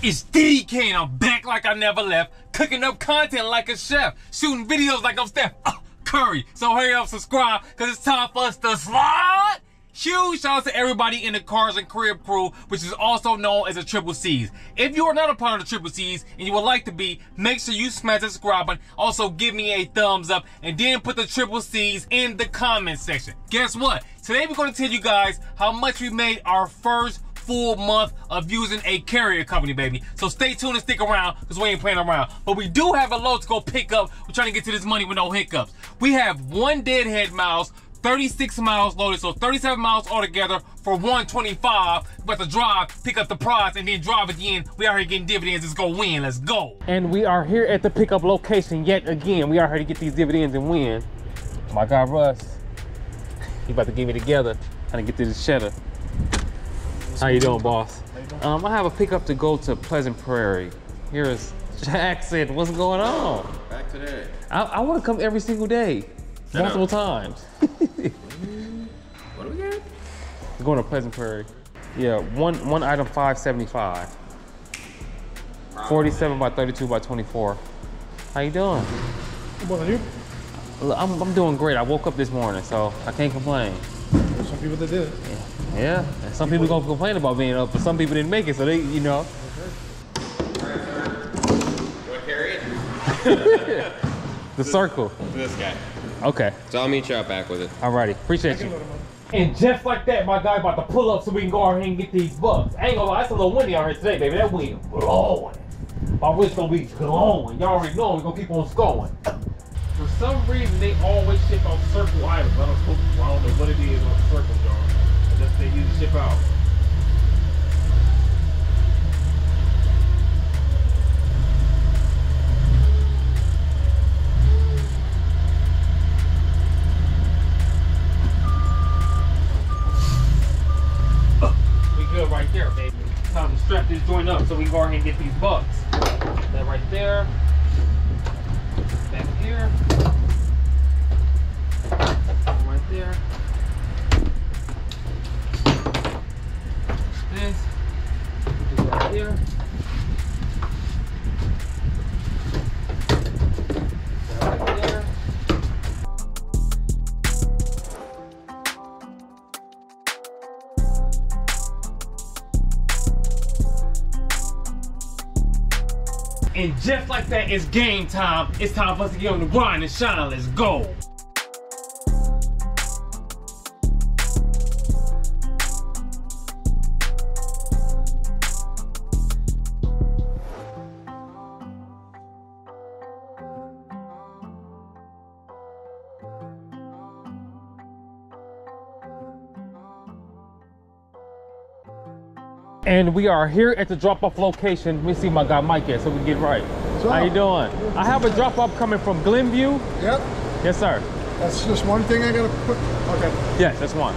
It's DK and I'm back like I never left, cooking up content like a chef, shooting videos like I'm Steph uh, Curry. So hurry up, subscribe, cause it's time for us to slide. Huge shout out to everybody in the Cars and Crib crew, which is also known as the Triple C's. If you are not a part of the Triple C's and you would like to be, make sure you smash the subscribe button. Also give me a thumbs up and then put the Triple C's in the comment section. Guess what? Today we're going to tell you guys how much we made our first full month of using a carrier company, baby. So stay tuned and stick around because we ain't playing around. But we do have a load to go pick up. We're trying to get to this money with no hiccups. We have one deadhead miles, 36 miles loaded, so 37 miles altogether for 125. But to drive, pick up the prize, and then drive again. We are here getting dividends. Let's go win. Let's go. And we are here at the pickup location yet again. We are here to get these dividends and win. My guy Russ, he about to get me together. I Trying to get to the cheddar. How you doing, boss? You doing? Um, I have a pickup to go to Pleasant Prairie. Here is Jackson. What's going on? Back today. I, I want to come every single day, I know. multiple times. What do we got? going to Pleasant Prairie. Yeah, one one item 575. 47 by 32 by 24. How you doing? What are you? Look, I'm, I'm doing great. I woke up this morning, so I can't complain. There's some people that did it. Yeah, and some people gonna complain about being up, but some people didn't make it, so they, you know. You want carry? The circle. This guy. Okay. So I'll meet you out back with it. Alrighty, appreciate you. And just like that, my guy about to pull up so we can go out here and get these bucks. I ain't gonna lie, it's a little windy out here today, baby. That wind blowing. My wrist gonna be glowing. Y'all already know we're gonna keep on scoring. For some reason, they always ship out circle items. I don't, I don't know what it is on circle, y'all. Just they usually ship out. Right there, baby. Time to strap this joint up so we can go ahead and get these bucks. That right there. Back here. Right there. And just like that, it's game time. It's time for us to get on the grind and shine. Let's go. And we are here at the drop-off location. Let me see my guy Mike here so we can get right. up? How you doing? I have a drop-off coming from Glenview. Yep, Yes, sir. that's just one thing I gotta put, okay. Yes, that's one.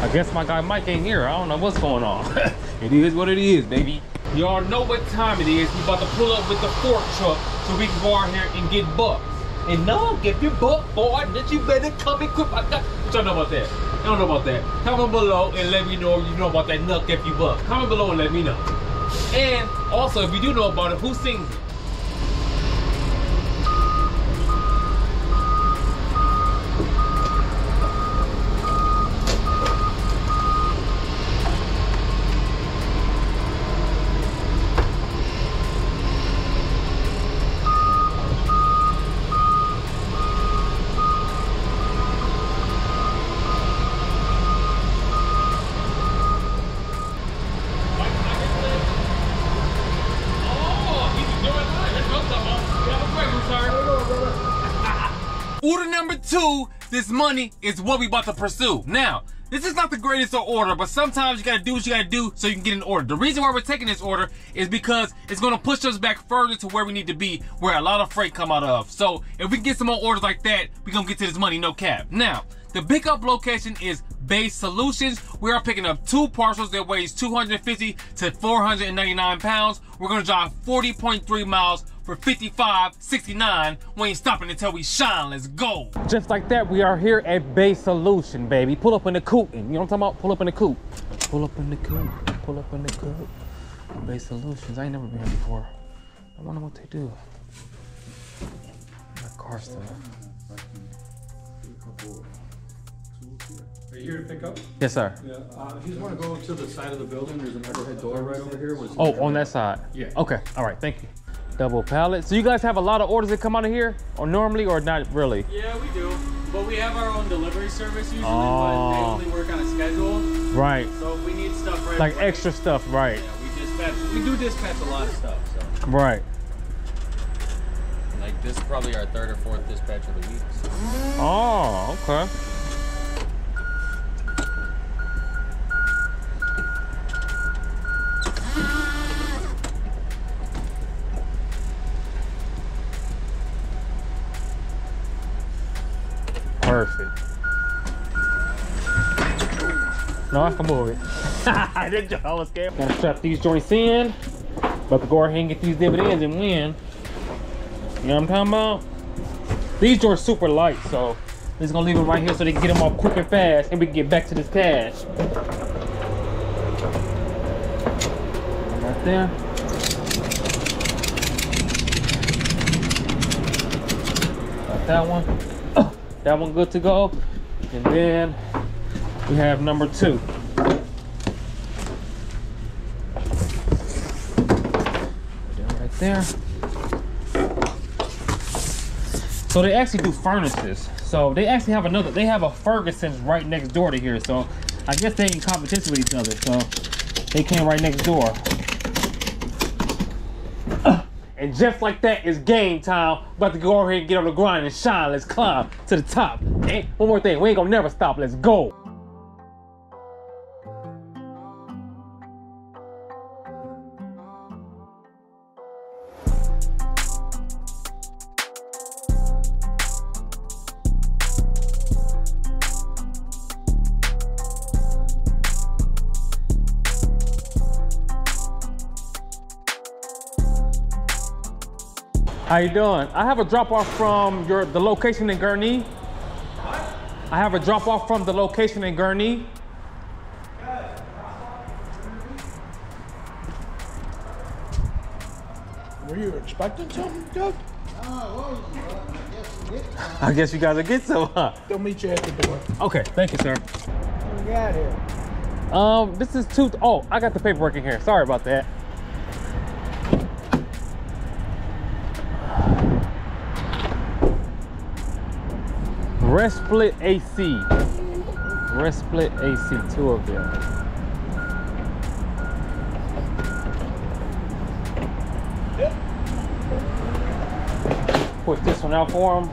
I guess my guy Mike ain't here. I don't know what's going on. it is what it is, baby. Y'all know what time it is. We about to pull up with the fork truck so we can go out here and get bucks. And now, if you buck, boy, that you better come and quick. I got, what y'all know about that? Don't know about that. Comment below and let me know you know about that nuck if you buck. Comment below and let me know. And also, if you do know about it, who sings it? Order number two, this money is what we about to pursue. Now, this is not the greatest of order, but sometimes you gotta do what you gotta do so you can get an order. The reason why we're taking this order is because it's gonna push us back further to where we need to be, where a lot of freight come out of. So if we can get some more orders like that, we gonna get to this money, no cap. Now, the pickup location is Base Solutions. We are picking up two parcels that weighs 250 to 499 pounds. We're gonna drive 40.3 miles for 55.69. We ain't stopping until we shine. Let's go. Just like that, we are here at Bay Solution, baby. Pull up in the coupe. You know what I'm talking about? Pull up in the coupe. Pull up in the coupe. Pull up in the coupe. Bay Solutions. I ain't never been here before. I wonder what they do. That car stuff. Are you here to pick up? Yes, sir. Yeah. Uh, if you just want to go to the side of the building, there's an overhead door right over here. Oh, on that side? Yeah. Okay, all right, thank you. Double pallet. So you guys have a lot of orders that come out of here? Or normally or not really? Yeah, we do. But we have our own delivery service usually, but Oh. they only work on a schedule. Right. So if we need stuff right Like away, extra stuff, right. Yeah, we dispatch. We do dispatch a lot of stuff. So Right. like this is probably our third or fourth dispatch of the week. So. Oh, okay. No, I can move it. I did I was scared. Gotta strap these joints in. About to go ahead and get these dividends and win. You know what I'm talking about? These doors super light, so we're just gonna leave them right here so they can get them off quick and fast, and we can get back to this cash. Right there. Got that one. That one good to go. And then we have number two. Right there. So they actually do furnaces. So they actually have another, they have a Ferguson's right next door to here. So I guess they in competition with each other. So they came right next door. And just like that, it's game time. About to go over here and get on the grind and shine. Let's climb to the top. Hey, one more thing, we ain't gonna never stop. Let's go. How you doing? I have a drop off from your the location in Gurnee. I have a drop off from the location in Gurnee. Were you expecting something, Doug? I guess you guys will get some. Huh? They'll meet you at the door. Okay, thank you, sir. What we got here? Um, this is two. Oh, I got the paperwork in here. Sorry about that. Rest split AC. Rest split AC, two of them. Put this one out for him.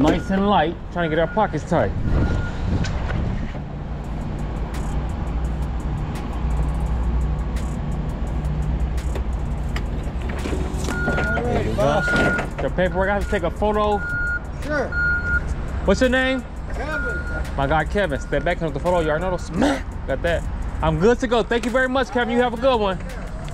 Nice and light, trying to get our pockets tight. Alrighty. The paperwork, I have to take a photo. Sure. What's your name? Kevin. My guy Kevin. Step back and the photo. You already know the smack. Got that. I'm good to go. Thank you very much, Kevin. You have a good one.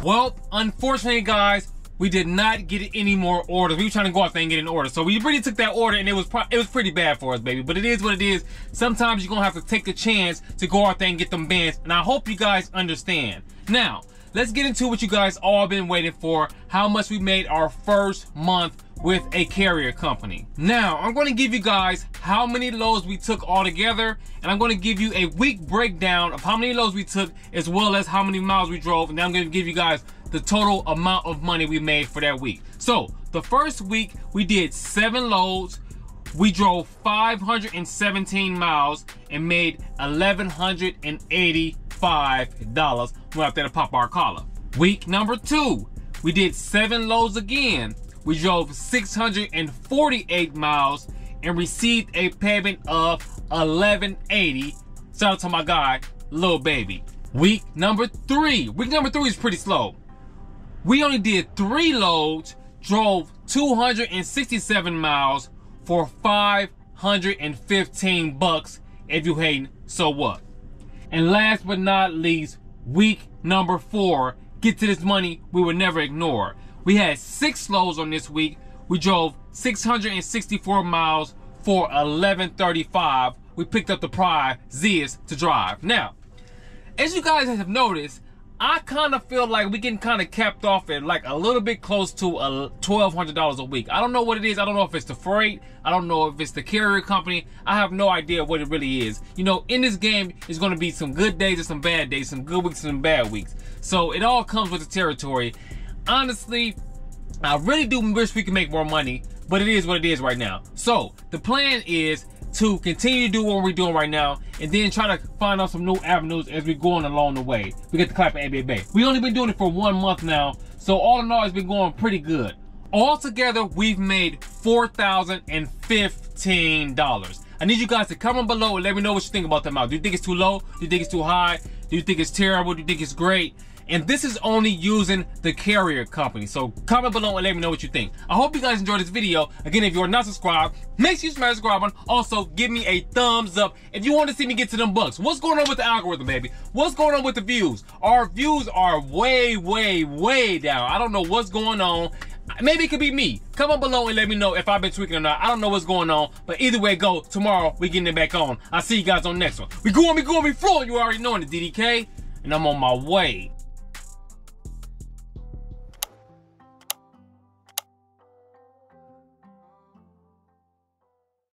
Well, unfortunately, guys, we did not get any more orders. We were trying to go out there and get an order. So we really took that order and it was it was pretty bad for us, baby. But it is what it is. Sometimes you're gonna have to take the chance to go out there and get them bands. And I hope you guys understand. Now, let's get into what you guys all been waiting for. How much we made our first month with a carrier company. Now, I'm gonna give you guys how many loads we took all together, and I'm gonna give you a week breakdown of how many loads we took, as well as how many miles we drove, and then I'm gonna give you guys the total amount of money we made for that week. So, the first week, we did seven loads, we drove 517 miles and made $1,185. We're out there to pop our collar. Week number two, we did seven loads again. We drove 648 miles and received a payment of 1180. Shout out to my guy, Lil Baby. Week number three. Week number three is pretty slow. We only did three loads, drove 267 miles for 515 bucks. If you hating, so what? And last but not least, week number four. Get to this money we will never ignore. We had six slows on this week. We drove 664 miles for 1135. We picked up the prize Zias to drive. Now, as you guys have noticed, I kind of feel like we getting kind of capped off at like a little bit close to a $1,200 a week. I don't know what it is. I don't know if it's the freight. I don't know if it's the carrier company. I have no idea what it really is. You know, in this game, it's going to be some good days and some bad days, some good weeks and some bad weeks. So it all comes with the territory. Honestly, I really do wish we could make more money, but it is what it is right now. So the plan is to continue to do what we're doing right now and then try to find out some new avenues as we're going along the way. We get the clap at ABA. We only been doing it for one month now, so all in all, it's been going pretty good. Altogether, we've made $4,015. I need you guys to comment below and let me know what you think about that amount. Do you think it's too low? Do you think it's too high? Do you think it's terrible? Do you think it's great? And this is only using the carrier company. So comment below and let me know what you think. I hope you guys enjoyed this video. Again, if you're not subscribed, make sure you smash the subscribe button. Also, give me a thumbs up if you want to see me get to them bucks. What's going on with the algorithm, baby? What's going on with the views? Our views are way, way, way down. I don't know what's going on. Maybe it could be me. Comment below and let me know if I've been tweaking or not. I don't know what's going on, but either way go, tomorrow we getting it back on. I'll see you guys on the next one. We going, we going, we flowing. You already know in the DDK, and I'm on my way.